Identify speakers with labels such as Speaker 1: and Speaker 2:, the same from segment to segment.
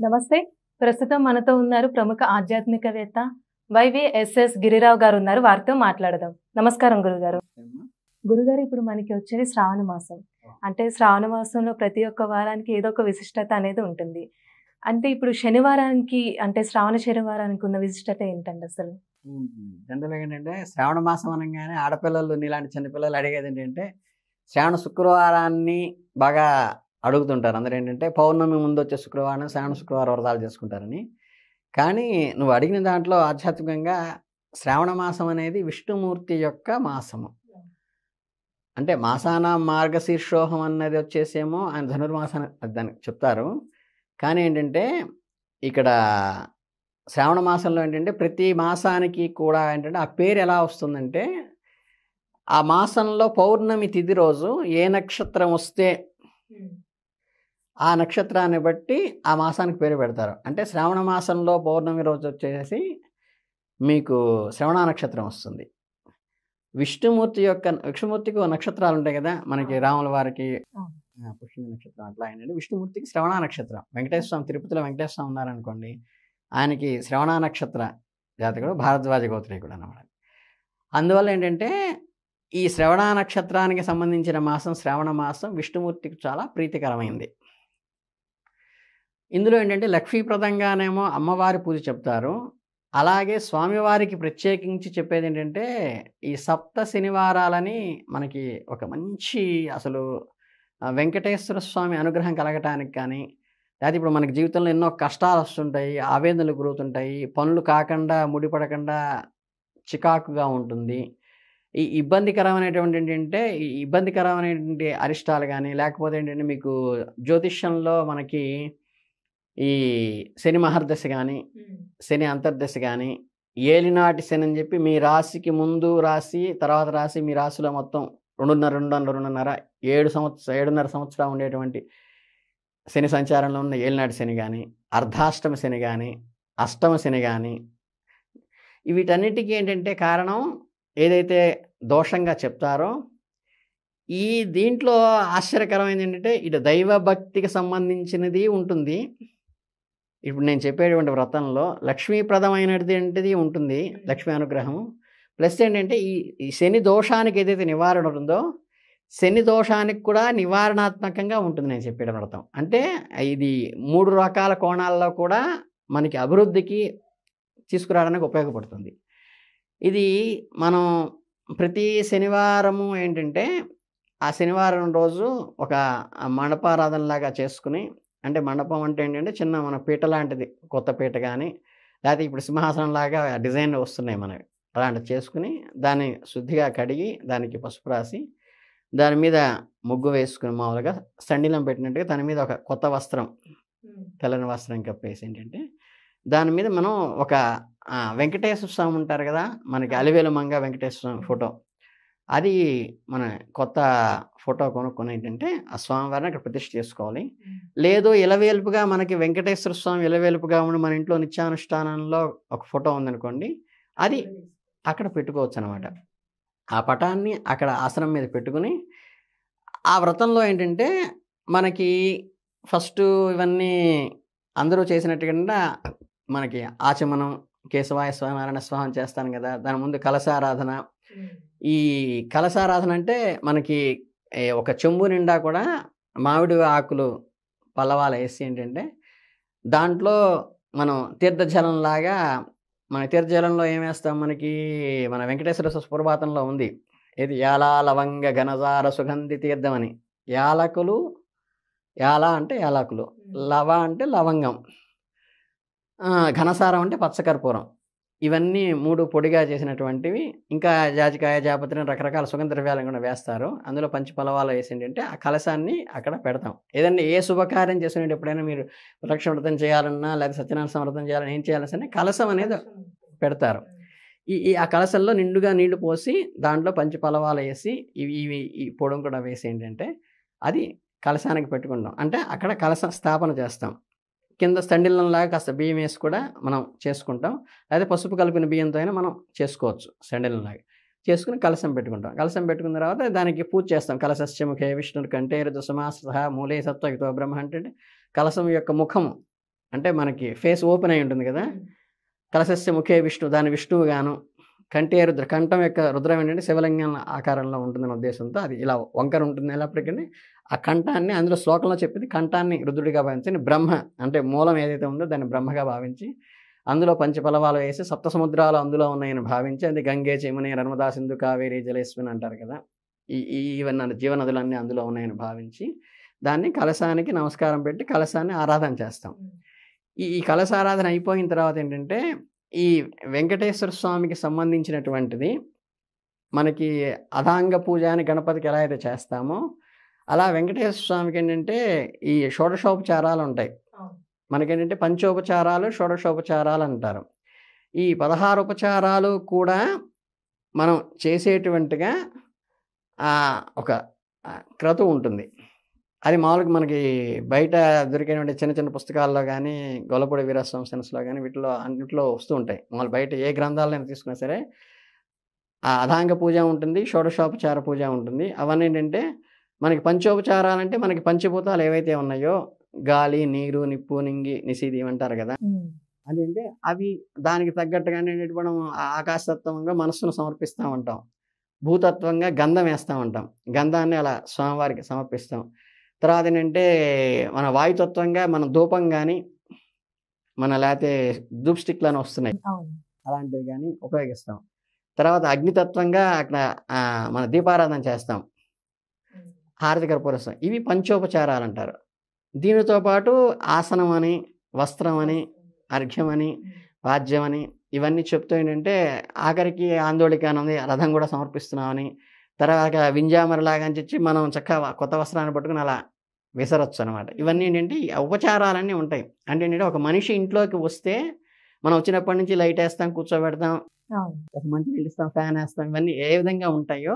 Speaker 1: నమస్తే. ప్రస్తుతం మనతో ఉన్నారు ప్రముఖ ఆధ్యాత్మికవేత్త వైవిఎస్ఎస్ గిరిరావు గారు ఉన్నారు. వారితో మాట్లాడదాం. నమస్కారం గురుగారు. గురుగారు ఇప్పుడు మనకి వచ్చేది శ్రావణ మాసం. అంటే శ్రావణ మాసంలో ప్రతి ఒక్క వారానికి ఏదో ఒక విశిష్టత అనేది ఉంటుంది. అంటే ఇప్పుడు శనివారానికి అంటే శ్రావణ శనివారానికి ఉన్న విశిష్టత ఏంటండి అసలు?
Speaker 2: జనరల్గా ఏంటంటే శ్రావణ మాసం అనగానే ఆడపిల్లలు నీలాంటి చిన్నపిల్లలు అడిగేది ఏంటంటే శ్రావణ శుక్రవారాన్ని బాగా అడుగుతుంటారు. అందరూ ఏంటంటే పౌర్ణమి ముందు వచ్చే శుక్రవారం శ్రావణ శుక్రవారం వ్రతాలు చేసుకుంటారని. కానీ నువ్వు అడిగిన దాంట్లో ఆధ్యాత్మికంగా శ్రావణ మాసం అనేది విష్ణుమూర్తి యొక్క మాసము. అంటే మాసాన మార్గశీర్షోహం అన్నది వచ్చేసేమో ఆయన ధనుర్మాసాన దానికి చెప్తారు. కానీ ఏంటంటే ఇక్కడ శ్రావణ మాసంలో ఏంటంటే ప్రతి మాసానికి కూడా ఏంటంటే ఆ పేరు ఎలా వస్తుందంటే ఆ మాసంలో పౌర్ణమి తిథి రోజు ఏ నక్షత్రం వస్తే ఆ నక్షత్రాన్ని బట్టి ఆ మాసానికి పేరు పెడతారు. అంటే శ్రావణ మాసంలో పౌర్ణమి రోజు వచ్చేసి మీకు శ్రవణ నక్షత్రం వస్తుంది. విష్ణుమూర్తి యొక్క విష్ణుమూర్తికి నక్షత్రాలు ఉంటాయి కదా మనకి రాముల వారికి పుష్యమి నక్షత్రం అట్లా ఏంటంటే విష్ణుమూర్తికి శ్రవణ నక్షత్రం. వెంకటేశ్వర స్వామి తిరుపతిలో వెంకటేశ్వర స్వామి ఉన్నారనుకోండి ఆయనకి శ్రవణ నక్షత్ర జాతకుడు భారద్వాజ గోత్రీకుడు అన్నమాట. అందువల్ల ఏంటంటే ఈ శ్రవణ నక్షత్రానికి సంబంధించిన మాసం శ్రావణ మాసం విష్ణుమూర్తికి చాలా ప్రీతికరమైంది. ఇందులో ఏంటంటే లక్ష్మీప్రదంగానేమో అమ్మవారి పూజ చెప్తారు. అలాగే స్వామివారికి ప్రత్యేకించి చెప్పేది ఏంటంటే ఈ సప్త శనివారాలని మనకి ఒక మంచి అసలు వెంకటేశ్వర స్వామి అనుగ్రహం కలగటానికి కానీ లేకపోతే ఇప్పుడు మనకి జీవితంలో ఎన్నో కష్టాలు వస్తుంటాయి ఆవేదనలు గురవుతుంటాయి పనులు కాకుండా ముడిపడకుండా చికాకుగా ఉంటుంది. ఈ ఇబ్బందికరమైనటువంటి ఏంటంటే ఈ ఇబ్బందికరమైనటువంటి అరిష్టాలు కానీ లేకపోతే ఏంటంటే మీకు జ్యోతిష్యంలో మనకి ఈ శని మహర్దశ కానీ శని అంతర్దశ కానీ ఏలినాటి శని అని చెప్పి మీ రాశికి ముందు రాశి తర్వాత రాశి మీ రాశిలో మొత్తం రెండున్నర రెండున్నర రెండున్నర ఏడు సంవత్సరం ఏడున్నర సంవత్సరాలు ఉండేటువంటి శని సంచారంలో ఉన్న ఏలినాటి శని కానీ అర్ధాష్టమ శని కానీ అష్టమ శని కానీ వీటన్నిటికీ ఏంటంటే కారణం ఏదైతే దోషంగా చెప్తారో ఈ దీంట్లో ఆశ్చర్యకరమైనది ఏంటంటే ఇటు దైవ భక్తికి సంబంధించినది ఉంటుంది. ఇప్పుడు నేను చెప్పేటువంటి వ్రతంలో లక్ష్మీప్రదమైనది ఏంటిది ఉంటుంది లక్ష్మీ అనుగ్రహం ప్లస్ ఏంటంటే ఈ ఈ శని దోషానికి ఏదైతే నివారణ ఉందో శని దోషానికి కూడా నివారణాత్మకంగా ఉంటుంది నేను చెప్పేట వ్రతం. అంటే ఇది మూడు రకాల కోణాల్లో కూడా మనకి అభివృద్ధికి తీసుకురావడానికి ఉపయోగపడుతుంది. ఇది మనం ప్రతి శనివారము ఏంటంటే ఆ శనివారం రోజు ఒక మండపారాధనలాగా చేసుకుని అంటే మండపం అంటే ఏంటంటే చిన్న మన పీట లాంటిది కొత్త పీట కానీ లేకపోతే ఇప్పుడు సింహాసనం లాగా డిజైన్ వస్తున్నాయి మనవి. అలాంటివి చేసుకుని దాన్ని శుద్ధిగా కడిగి దానికి పసుపు రాసి దాని మీద ముగ్గు వేసుకుని మామూలుగా సండిలం పెట్టినట్టుగా దాని మీద ఒక కొత్త వస్త్రం తెల్లని వస్త్రం కప్పేసి ఏంటంటే దాని మీద మనం ఒక వెంకటేశ్వర స్వామి ఉంటారు కదా మనకి అలివేలు మంగ వెంకటేశ్వర స్వామి ఫోటో. అది మన కొత్త ఫోటో కొనుక్కొని ఏంటంటే ఆ స్వామివారిని అక్కడ ప్రతిష్ఠ చేసుకోవాలి. లేదు ఇలవేలుపుగా మనకి వెంకటేశ్వర స్వామి ఇలవేలుపుగా ఉండి మన ఇంట్లో నిత్యానుష్ఠానంలో ఒక ఫోటో ఉందనుకోండి అది అక్కడ పెట్టుకోవచ్చు అనమాట ఆ పటాన్ని అక్కడ ఆసనం మీద పెట్టుకుని ఆ వ్రతంలో ఏంటంటే మనకి ఫస్ట్ ఇవన్నీ అందరూ చేసినట్టుగా మనకి ఆచమనం కేశవాయ స్వామినారాయణ స్వామి చేస్తాను కదా దాని ముందు కలశారాధన. ఈ కలశారాధన అంటే మనకి ఒక చెంబు నిండా కూడా మామిడి ఆకులు పల్లవాలు వేసి ఏంటంటే దాంట్లో మనం తీర్థజలంలాగా మన తీర్థజలంలో ఏం వేస్తాం మనకి? మన వెంకటేశ్వర సుప్రభాతంలో ఉంది. ఇది యాలా లవంగ ఘనజార సుగంధి తీర్థం అని. యాలకులు యాల అంటే యాలకులు. లవ అంటే లవంగం. ఘనసారం అంటే పచ్చకర్పూరం. ఇవన్నీ మూడు పొడిగా చేసినటువంటివి. ఇంకా జాజికాయ జాపత్రి రకరకాల సుగంధ ద్రవ్యాలను కూడా వేస్తారు. అందులో పంచి పలవాలు వేసి ఏంటంటే ఆ కలశాన్ని అక్కడ పెడతాం. ఏదన్నా ఏ శుభకార్యం చేసినట్టు ఎప్పుడైనా మీరు వృక్ష వ్రతం చేయాలన్నా లేదా సత్యనారాయణ వ్రతం చేయాలన్నా ఏం చేయాలన్నా సరే కలశం అనేది పెడతారు. ఈ ఈ ఆ కలశంలో నిండుగా నీళ్ళు పోసి దాంట్లో పంచి పలవాలు వేసి ఇవి ఇవి ఈ పొడం కూడా వేసి ఏంటంటే అది కలశానికి పెట్టుకుంటాం. అంటే అక్కడ కలశ స్థాపన చేస్తాం. కింద స్తండిలంలాగా కాస్త బియ్యం వేసి కూడా మనం చేసుకుంటాం. అయితే పసుపు కలిపిన బియ్యంతో అయినా మనం చేసుకోవచ్చు స్తండిలంలాగా చేసుకుని కలశం పెట్టుకుంటాం. కలశం పెట్టుకున్న తర్వాత దానికి పూజ చేస్తాం. కలశస్యముఖే విష్ణుడు కంటే ఋతుసమాస మూలే సత్వయుతో బ్రహ్మ అంటే కలశం యొక్క ముఖము అంటే మనకి ఫేస్ ఓపెన్ అయి ఉంటుంది కదా. కలశస్య ముఖే విష్ణు దాని విష్ణువు గాను కంటే రుద్ర కంఠం యొక్క రుద్రం ఏంటంటే శివలింగం ఆకారంలో ఉంటుందనే ఉద్దేశంతో అది ఇలా వంకర ఉంటుంది ఎల్లప్పటికీ ఆ కంఠాన్ని అందులో శ్లోకంలో చెప్పింది కంఠాన్ని రుద్రుడిగా భావించి బ్రహ్మ అంటే మూలం ఏదైతే ఉందో దాన్ని బ్రహ్మగా భావించి అందులో పంచపలవాలు వేసి సప్త సముద్రాలు అందులో ఉన్నాయని భావించి అది గంగే చెమునే నర్మదా సింధు కావేరి జలేశ్వని అంటారు కదా. ఈ ఈ ఇవన్నీ జీవనదులన్నీ అందులో ఉన్నాయని భావించి దాన్ని కలశానికి నమస్కారం పెట్టి కలశాన్ని ఆరాధన చేస్తాం. ఈ ఈ కలశ ఆరాధన అయిపోయిన తర్వాత ఏంటంటే ఈ వెంకటేశ్వర స్వామికి సంబంధించినటువంటిది మనకి అధాంగ పూజ అని గణపతికి ఎలా అయితే చేస్తామో అలా వెంకటేశ్వర స్వామికి ఏంటంటే ఈ షోడశోపచారాలు ఉంటాయి మనకేంటంటే పంచోపచారాలు షోడశోపచారాలు అంటారు ఈ పదహారు ఉపచారాలు కూడా మనం చేసేటువంటిగా ఒక ఆ, క్రతువు ఉంటుంది. అది మామూలుగా మనకి బయట దొరికినటువంటి చిన్న చిన్న పుస్తకాల్లో కానీ గొల్లపూడి వీరస్వామి సెన్స్లో కానీ వీటిలో అన్నింటిలో వస్తూ ఉంటాయి. మామూలు బయట ఏ గ్రంథాలను తీసుకున్నా సరే ఆ అధాంగ పూజ ఉంటుంది షోడశోపచార పూజ ఉంటుంది. అవన్నీ ఏంటంటే మనకి పంచోపచారాలంటే మనకి పంచభూతాలు ఏవైతే ఉన్నాయో గాలి నీరు నిప్పు నింగి నిషిది ఇవంటారు కదా? అదేంటే అవి దానికి తగ్గట్టుగానే మనం ఆకాశతత్వంగా మనస్సును సమర్పిస్తూ ఉంటాం. భూతత్వంగా గంధం వేస్తూ ఉంటాం. గంధాన్ని అలా స్వామివారికి సమర్పిస్తాం. తర్వాత ఏంటంటే మన వాయుతత్వంగా మన ధూపం కానీ మన లేకపోతే ధూప్ స్టిక్లను వస్తున్నాయి.
Speaker 1: అవును.
Speaker 2: అలాంటివి కానీ ఉపయోగిస్తాం. తర్వాత అగ్నితత్వంగా అక్కడ మన దీపారాధన చేస్తాం. హారతి కర్పూరస్తాం ఇవి పంచోపచారాలు అంటారు దీనితో పాటు ఆసనం అని వస్త్రం అని అర్ఘ్యం అని వాద్యం అని ఇవన్నీ చెప్తూ ఏంటంటే ఆఖరికి ఆందోళిక అని ఉంది రథం కూడా సమర్పిస్తున్నామని తర్వాత వింజామరలాగా అని చెప్పి మనం చక్కగా కొత్త వస్త్రాన్ని పట్టుకుని అలా విసరొచ్చు అనమాట ఇవన్నీ ఏంటంటే ఉపచారాలన్నీ ఉంటాయి. అంటే ఏంటంటే ఒక మనిషి ఇంట్లోకి వస్తే మనం వచ్చినప్పటి నుంచి లైట్ వేస్తాం కూర్చోబెడతాం మంచి నిలుస్తాం ఫ్యాన్ వేస్తాం ఇవన్నీ ఏ విధంగా ఉంటాయో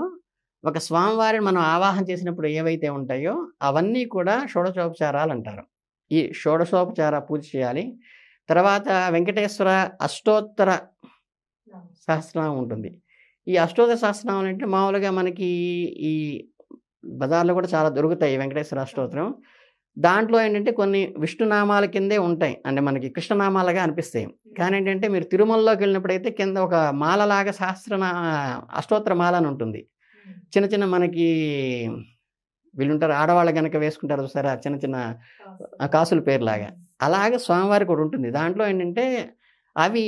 Speaker 2: ఒక స్వామివారిని మనం ఆవాహన చేసినప్పుడు ఏవైతే ఉంటాయో అవన్నీ కూడా షోడశోపచారాలు అంటారు ఈ షోడశోపచార పూజ చేయాలి. తర్వాత వెంకటేశ్వర అష్టోత్తర సహస్రనామం ఉంటుంది. ఈ అష్టోత్తర సహస్రనామం అంటే మామూలుగా మనకి ఈ బజార్లో కూడా చాలా దొరుకుతాయి వెంకటేశ్వర అష్టోత్తరం. దాంట్లో ఏంటంటే కొన్ని విష్ణునామాల కిందే ఉంటాయి. అంటే మనకి కృష్ణనామాలుగా అనిపిస్తాయి. కానీ ఏంటంటే మీరు తిరుమలలోకి వెళ్ళినప్పుడైతే కింద ఒక మాలలాగా సహస్రనా అష్టోత్తర మాల అని ఉంటుంది. చిన్న చిన్న మనకి వీళ్ళుంటారు ఆడవాళ్ళు కనుక వేసుకుంటారు చూసారా? చిన్న చిన్న కాసుల. పేరులాగా. అలాగే స్వామివారికి కూడా ఉంటుంది. దాంట్లో ఏంటంటే అవి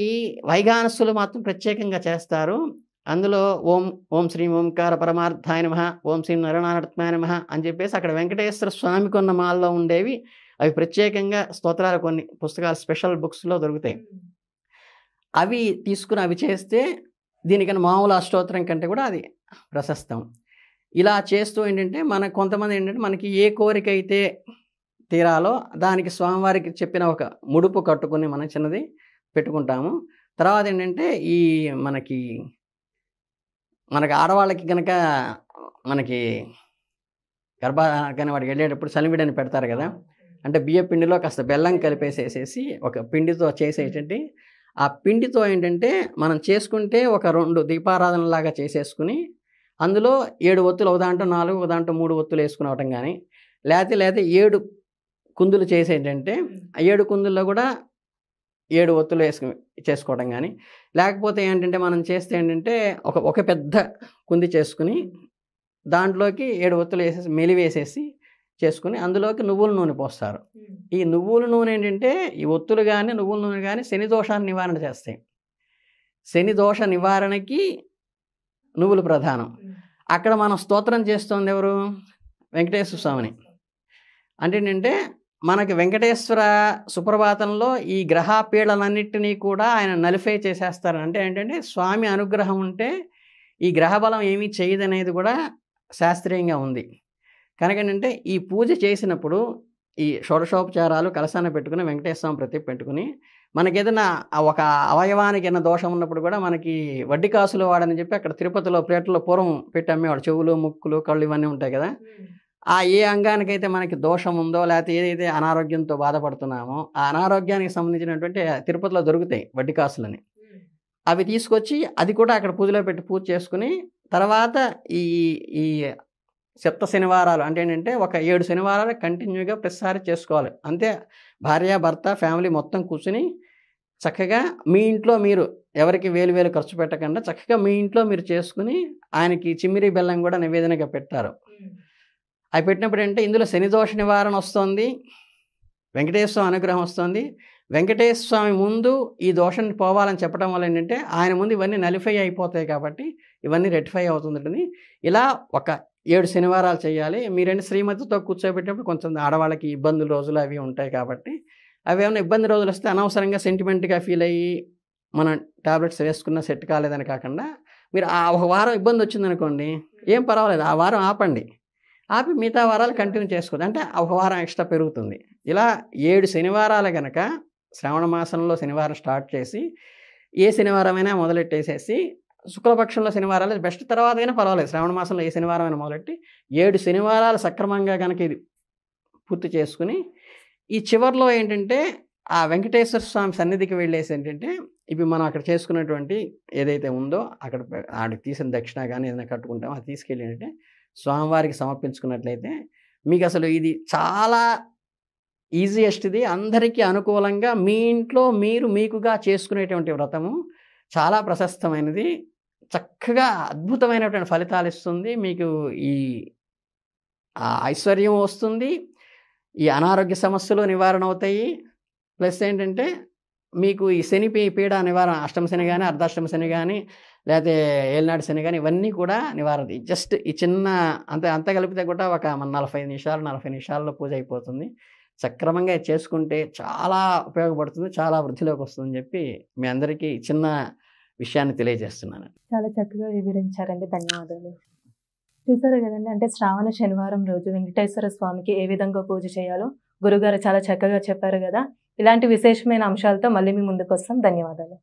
Speaker 2: వైగానస్సులు మాత్రం ప్రత్యేకంగా చేస్తారు. అందులో ఓం ఓం శ్రీ ఓంకార పరమార్థాయ నమ ఓం శ్రీ నరనారాయణ నమ అని చెప్పేసి అక్కడ వెంకటేశ్వర స్వామికి ఉన్న మాల్లో ఉండేవి. అవి ప్రత్యేకంగా స్తోత్రాలు కొన్ని పుస్తకాలు స్పెషల్ బుక్స్లో దొరుకుతాయి. అవి తీసుకుని అవి చేస్తే దీనికన్నా మామూలు అష్టోత్తరం కంటే కూడా అది ప్రశస్తం. ఇలా చేస్తూ ఏంటంటే మన కొంతమంది ఏంటంటే మనకి ఏ కోరిక అయితే తీరాలో దానికి స్వామివారికి చెప్పిన ఒక ముడుపు కట్టుకుని మన చిన్నది పెట్టుకుంటాము. తర్వాత ఏంటంటే ఈ మనకి మనకి ఆడవాళ్ళకి కనుక మనకి గర్భ కానీ వాడికి వెళ్ళేటప్పుడు సలివిడని పెడతారు కదా. అంటే బియ్య పిండిలో కాస్త బెల్లం కలిపేసేసేసి ఒక పిండితో చేసేటువంటి ఆ పిండితో ఏంటంటే మనం చేసుకుంటే ఒక రెండు దీపారాధన లాగా చేసేసుకుని అందులో ఏడు ఒత్తులు ఒక దాంట్లో నాలుగు ఒక దాంట్లో మూడు ఒత్తులు వేసుకునవటం కానీ లేకపోతే లేకపోతే ఏడు కుందులు చేసేటంటే ఆ ఏడు కుందుల్లో కూడా ఏడు ఒత్తులు వేసుకు చేసుకోవడం కానీ లేకపోతే ఏంటంటే మనం చేస్తే ఏంటంటే ఒక ఒక పెద్ద కుంది చేసుకుని దాంట్లోకి ఏడు ఒత్తులు వేసేసి మెలివేసేసి చేసుకుని అందులోకి నువ్వుల నూనె పోస్తారు. ఈ నువ్వుల నూనె ఏంటంటే ఈ ఒత్తులు కానీ నువ్వుల నూనె కానీ శని దోషాన్ని నివారణ చేస్తాయి. శని దోష నివారణకి నువ్వులు ప్రధానం. అక్కడ మనం స్తోత్రం చేస్తుంది ఎవరు? వెంకటేశ్వర స్వామిని. అంటే ఏంటంటే మనకి వెంకటేశ్వర సుప్రభాతంలో ఈ గ్రహ పీడలన్నిటినీ కూడా ఆయన నలిఫై చేసేస్తారు. అంటే ఏంటంటే స్వామి అనుగ్రహం ఉంటే ఈ గ్రహ బలం ఏమీ చేయదనేది కూడా శాస్త్రీయంగా ఉంది. కనుక ఏంటంటే ఈ పూజ చేసినప్పుడు ఈ షోడశోపచారాలు కలశాన్ని పెట్టుకుని వెంకటేశ్వర ప్రతి పెట్టుకుని మనకి ఏదైనా ఒక అవయవానికి ఏదైనా దోషం ఉన్నప్పుడు కూడా మనకి వడ్డీ కాసులు వాడని చెప్పి అక్కడ తిరుపతిలో ప్లేట్లో పూర్వం పెట్టి అమ్మేవాడు చెవులు ముక్కులు కళ్ళు ఇవన్నీ ఉంటాయి కదా. ఆ ఏ అంగానికైతే మనకి దోషం ఉందో లేకపోతే ఏదైతే అనారోగ్యంతో బాధపడుతున్నామో ఆ అనారోగ్యానికి సంబంధించినటువంటి తిరుపతిలో దొరుకుతాయి వడ్డీ కాసులని. అవి తీసుకొచ్చి అది కూడా అక్కడ పూజలో పెట్టి పూజ చేసుకుని తర్వాత ఈ ఈ సప్త శనివారాలు అంటే ఏంటంటే ఒక ఏడు శనివారాలు కంటిన్యూగా ప్రతిసారి చేసుకోవాలి. అంతే. భార్య భర్త ఫ్యామిలీ మొత్తం కూర్చుని చక్కగా మీ ఇంట్లో మీరు ఎవరికి వేలు వేలు ఖర్చు పెట్టకుండా చక్కగా మీ ఇంట్లో మీరు చేసుకుని ఆయనకి చిమ్మిరి బెల్లం కూడా నివేదనగా పెట్టారు. అవి పెట్టినప్పుడు అంటే ఇందులో శని దోష నివారణ వస్తుంది. వెంకటేశ్వర అనుగ్రహం వస్తుంది. వెంకటేశ్వర స్వామి ముందు ఈ దోషం పోవాలని చెప్పడం వల్ల ఏంటంటే ఆయన ముందు ఇవన్నీ నలిఫై అయిపోతాయి కాబట్టి ఇవన్నీ రెటిఫై అవుతుందని ఇలా ఒక ఏడు శనివారాలు చేయాలి. మీరేంటి శ్రీమతితో కూర్చోబెట్టినప్పుడు కొంచెం ఆడవాళ్ళకి ఇబ్బందులు రోజులు అవి ఉంటాయి కాబట్టి అవి ఏమైనా ఇబ్బంది రోజులు వస్తే అనవసరంగా సెంటిమెంట్గా ఫీల్ అయ్యి మనం టాబ్లెట్స్ వేసుకున్న సెట్ కాలేదని కాకుండా మీరు ఆ ఒక వారం ఇబ్బంది వచ్చిందనుకోండి ఏం పర్వాలేదు. ఆ వారం ఆపండి. ఆపి మిగతా వారాలు కంటిన్యూ చేసుకోండి. అంటే ఒక వారం ఎక్స్ట్రా పెరుగుతుంది. ఇలా ఏడు శనివారాలు కనుక శ్రావణ మాసంలో శనివారం స్టార్ట్ చేసి ఏ శనివారమైనా మొదలెట్టేసేసి శుక్లపక్షంలో శనివారాలు బెస్ట్ తర్వాత అయినా పర్వాలేదు. శ్రావణ మాసంలో ఏ శనివారం అయినా మొదలెట్టి ఏడు శనివారాలు సక్రమంగా కనుక ఇది పూర్తి చేసుకుని ఈ చివర్లో ఏంటంటే ఆ వెంకటేశ్వర స్వామి సన్నిధికి వెళ్ళేసి ఏంటంటే ఇవి మనం అక్కడ చేసుకున్నటువంటి ఏదైతే ఉందో అక్కడ ఆడికి తీసిన దక్షిణ కానీ ఏదైనా కట్టుకుంటామో అది తీసుకెళ్ళి ఏంటంటే స్వామివారికి సమర్పించుకున్నట్లయితే మీకు అసలు ఇది చాలా ఈజియెస్ట్ది. అందరికీ అనుకూలంగా మీ ఇంట్లో మీరు మీకుగా చేసుకునేటువంటి వ్రతము చాలా ప్రశస్తమైనది. చక్కగా అద్భుతమైనటువంటి ఫలితాలు ఇస్తుంది. మీకు ఈ ఐశ్వర్యం వస్తుంది. ఈ అనారోగ్య సమస్యలు నివారణ అవుతాయి. ప్లస్ ఏంటంటే మీకు ఈ శని పీడ నివారణ అష్టమ శని కానీ అర్ధాష్టమ శని కానీ లేకపోతే ఏలినాడు శని కానీ ఇవన్నీ కూడా నివారణ. జస్ట్ ఈ చిన్న అంత అంత కలిపితే కూడా ఒక మన నలభై నిమిషాలు నలభై నిమిషాల్లో పూజ అయిపోతుంది. సక్రమంగా చేసుకుంటే చాలా ఉపయోగపడుతుంది చాలా వృద్ధిలోకి వస్తుందని చెప్పి మీ అందరికీ చిన్న విషయాన్ని తెలియజేస్తున్నాను.
Speaker 1: చాలా చక్కగా వివరించారండి. ధన్యవాదాలు. చూసారు కదండి అంటే శ్రావణ శనివారం రోజు వెంకటేశ్వర స్వామికి ఏ విధంగా పూజ చేయాలో గురుగారు చాలా చక్కగా చెప్పారు కదా. ఇలాంటి విశేషమైన అంశాలతో మళ్ళీ మీ ముందుకు వస్తాం. ధన్యవాదాలు.